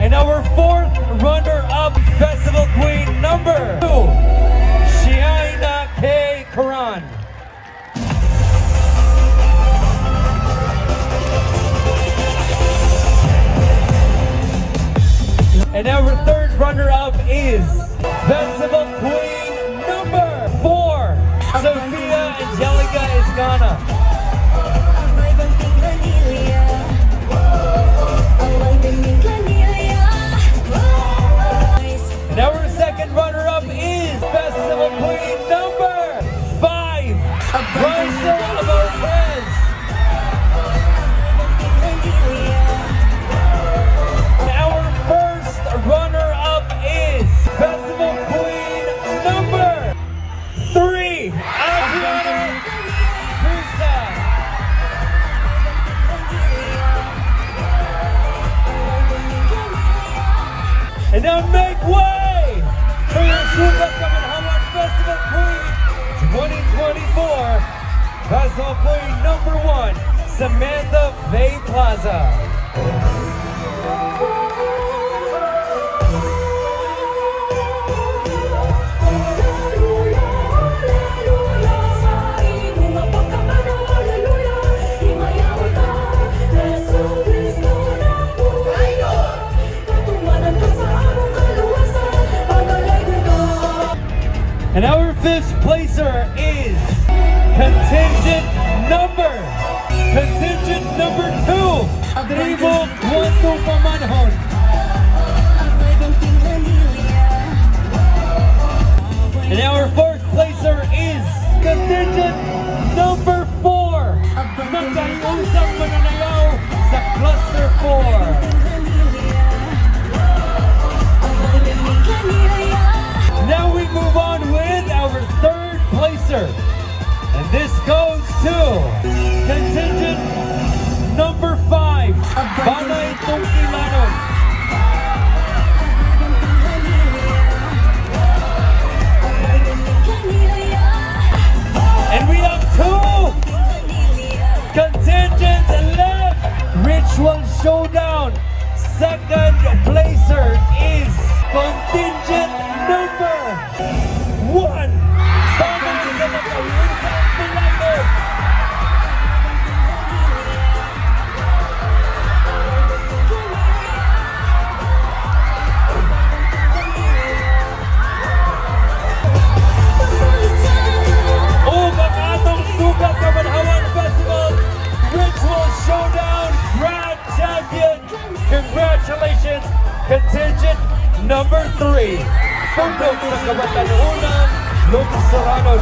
And our fourth runner-up festival queen number two, Shiana K. Karan. And our third runner-up is Festival Queen number four, Sophia Angelica Escana. And now make way for your Sugat Kabanhawan Festival Queen 2024. Festival Queen number one, Samantha Faye Plaza. And our fifth placer is contingent number, contingent number two, Pamanhon. And our fourth placer is contingent number four, Showdown. Congratulations, contingent number three. Tungkol sa Kabatanunan, Lucas Serrano.